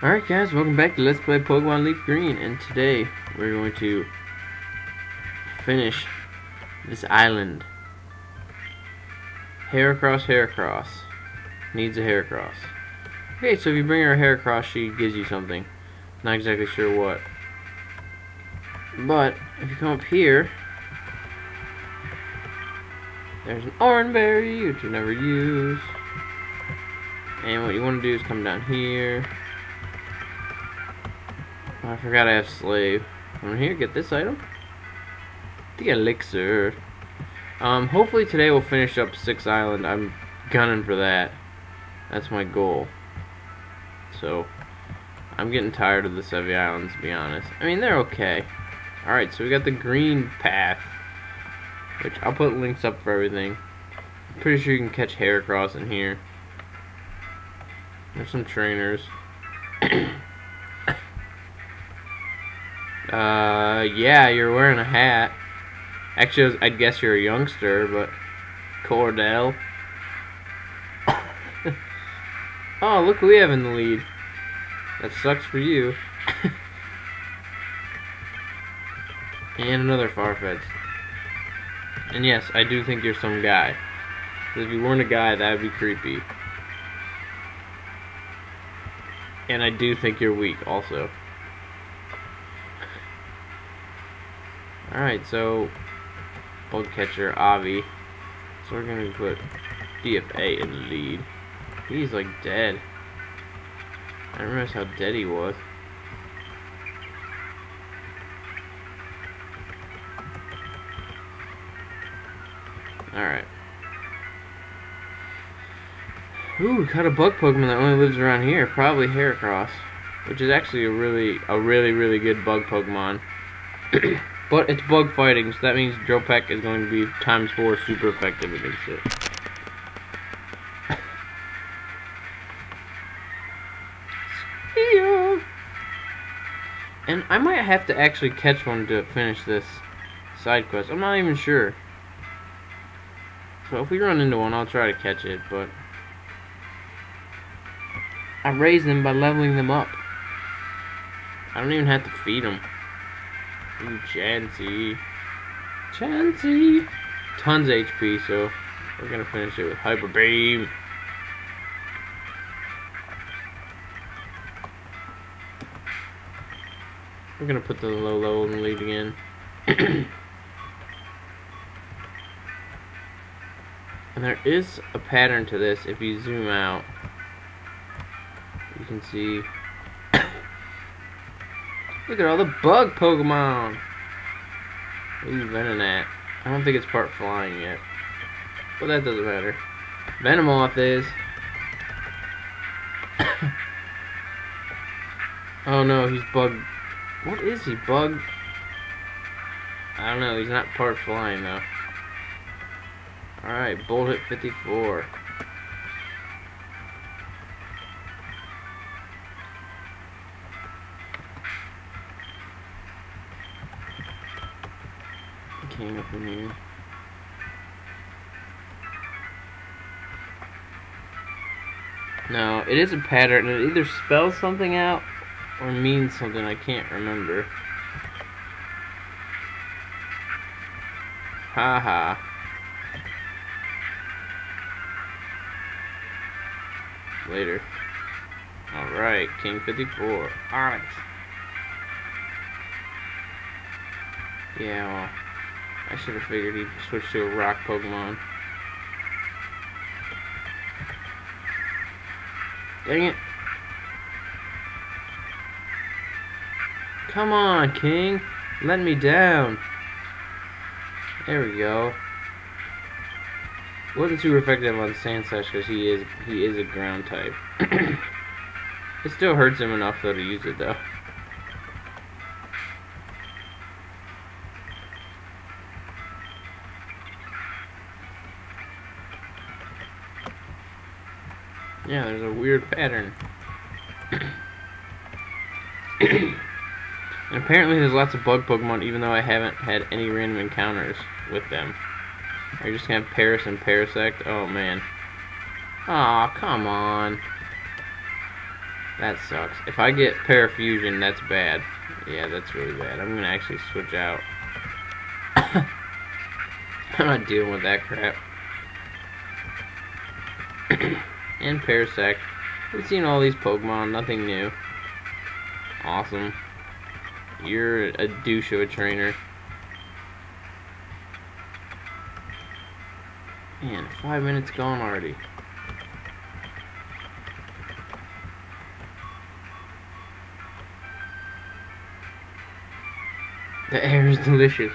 Alright guys, welcome back to Let's Play Pokemon Leaf Green, and today we're going to finish this island. Heracross, Heracross. Needs a Heracross. Okay, so if you bring her a Heracross, she gives you something. Not exactly sure what. But, if you come up here, there's an Oranberry, which you never use. And what you want to do is come down here. I forgot I have slave. Come here, get this item. The elixir. Um, hopefully today we'll finish up Six Island. I'm gunning for that. That's my goal. So, I'm getting tired of the Sevii Islands, to be honest. I mean, they're okay. Alright, so we got the green path. Which, I'll put links up for everything. I'm pretty sure you can catch Heracross in here. There's some trainers. Uh, yeah, you're wearing a hat. Actually, I guess you're a youngster, but Cordell. oh, look we have in the lead. That sucks for you. and another Farfetch'd. And yes, I do think you're some guy. If you weren't a guy, that would be creepy. And I do think you're weak, also. Alright, so bug catcher Avi. So we're gonna put DFA in the lead. He's like dead. I realize how dead he was. Alright. Ooh, we caught a bug Pokemon that only lives around here. Probably Heracross. Which is actually a really, a really, really good bug Pokemon. But it's bug fighting, so that means Peck is going to be times four super effective against it. And I might have to actually catch one to finish this side quest. I'm not even sure. So if we run into one, I'll try to catch it, but... I raise them by leveling them up. I don't even have to feed them. Ooh, Chansey. Chansey! Tons HP, so we're gonna finish it with Hyper Beam. We're gonna put the low low and lead again. and there is a pattern to this if you zoom out. You can see Look at all the bug Pokemon. Ooh, Venonat. I don't think it's part flying yet. But that doesn't matter. Venomoth is. oh no, he's bug. What is he? Bug? I don't know. He's not part flying though. Alright, Bolt hit 54. Up in here. No, it is a pattern. It either spells something out or means something I can't remember. Haha. -ha. Later. Alright, King 54. Alright. Yeah, well. I should have figured he'd switch to a rock Pokemon. Dang it. Come on, King. Let me down. There we go. Wasn't super effective on Sandslash because he is he is a ground type. it still hurts him enough though to use it though. Yeah, there's a weird pattern. and apparently there's lots of bug Pokemon even though I haven't had any random encounters with them. Are you just gonna have Paras and Parasect? Oh man. Aw, come on. That sucks. If I get parafusion, that's bad. Yeah, that's really bad. I'm gonna actually switch out. I'm not dealing with that crap. And Parasect. We've seen all these Pokemon, nothing new. Awesome. You're a douche of a trainer. Man, five minutes gone already. The air is delicious.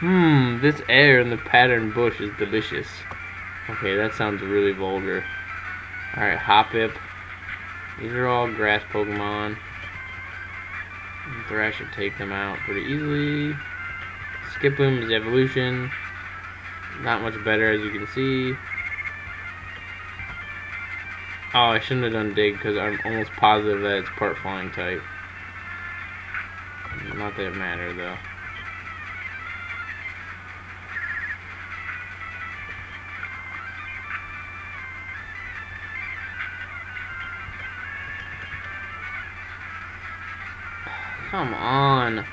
Hmm, this air in the pattern bush is delicious. Okay, that sounds really vulgar. Alright, Hoppip. These are all grass Pokemon. Thrash should take them out pretty easily. Skiploom is evolution. Not much better as you can see. Oh, I shouldn't have done dig because I'm almost positive that it's part flying type. Not that it though. Come on.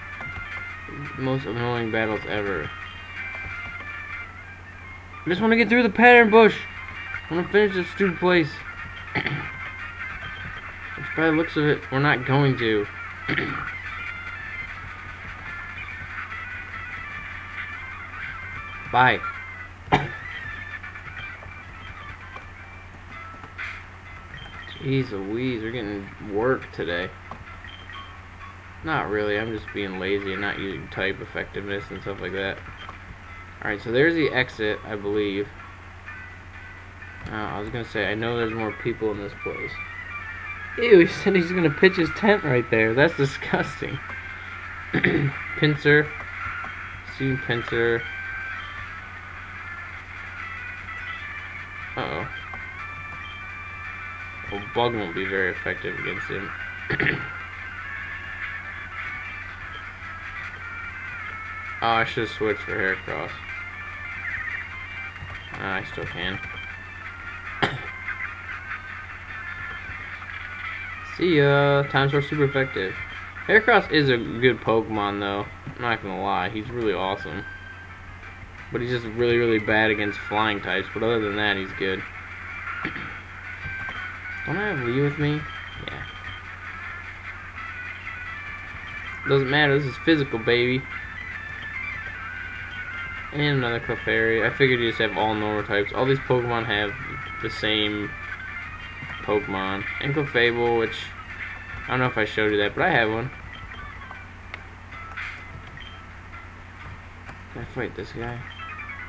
Most annoying battles ever. I just want to get through the pattern bush. I want to finish this stupid place. Which by the looks of it, we're not going to. Bye. Jeez Louise, we're getting work today. Not really, I'm just being lazy and not using type effectiveness and stuff like that. Alright, so there's the exit, I believe. Uh, I was gonna say, I know there's more people in this place. Ew, he said he's gonna pitch his tent right there. That's disgusting. Pinsir. See Pinsir. Uh-oh. Well, Bug won't be very effective against him. oh, I should have switched for Heracross. Ah, I still can. See ya. Times are super effective. Heracross is a good Pokemon, though. I'm not gonna lie. He's really awesome. But he's just really, really bad against flying types. But other than that, he's good. Don't I have Lee with me? Yeah. Doesn't matter. This is physical, baby. And another Clefairy. I figured you just have all normal types. All these Pokemon have the same Pokemon. And Clefable, which... I don't know if I showed you that, but I have one. Can I fight this guy?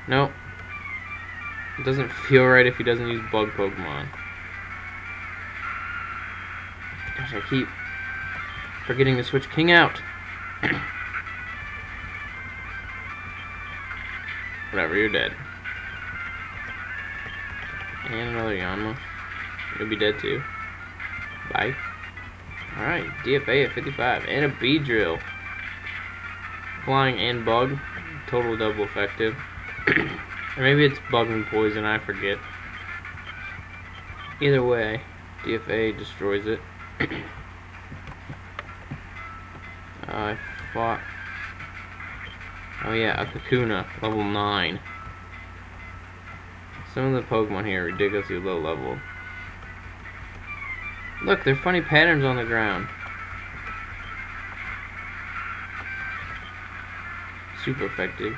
Nope. It doesn't feel right if he doesn't use bug Pokemon. Gosh, I keep forgetting to switch King out. Whatever, you're dead. And another Yanma. You'll be dead too. Bye. Alright, DFA at 55. And a Beedrill. Flying and bug. Total double effective. or maybe it's bug and poison, I forget. Either way, DFA destroys it. I fought Oh yeah, a Kakuna, level 9. Some of the Pokemon here are ridiculously low level. Look, there are funny patterns on the ground. Super effective.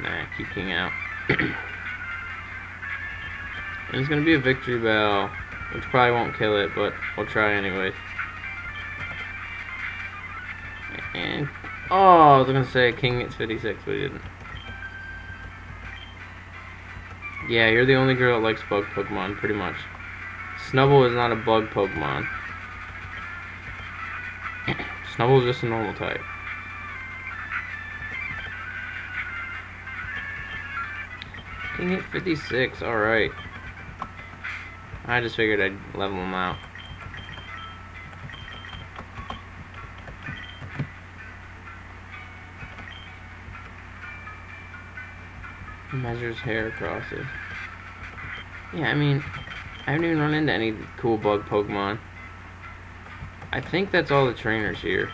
Nah, keep King out. it's gonna be a victory bell, which probably won't kill it, but we'll try anyway. And Oh, I was gonna say King gets 56, but he didn't. Yeah, you're the only girl that likes bug Pokemon, pretty much. Snubbull is not a bug Pokemon. Snubbull is just a normal type. King hit 56, alright. I just figured I'd level him out. Measures Heracrosses. Yeah, I mean, I haven't even run into any cool bug Pokemon. I think that's all the trainers here.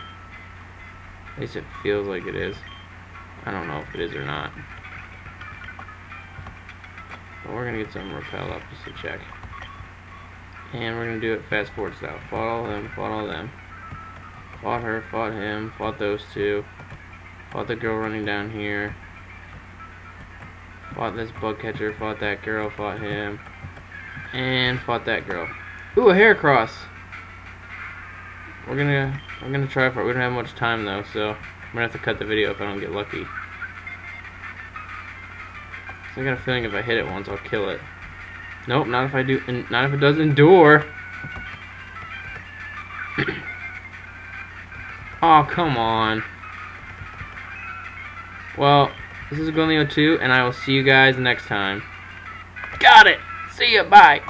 At least it feels like it is. I don't know if it is or not. But we're gonna get some repel up just to check. And we're gonna do it fast forward style. Fought all them, fought all them. Fought her, fought him, fought those two. Fought the girl running down here. Fought this bug catcher, fought that girl, fought him. And fought that girl. Ooh, a Heracross. We're gonna we're gonna try for it. We don't have much time though, so I'm gonna have to cut the video if I don't get lucky. So I got a feeling if I hit it once, I'll kill it. Nope, not if I do. Not if it does endure. oh, come on. Well, this is Glennleo 2, and I will see you guys next time. Got it! See ya, bye!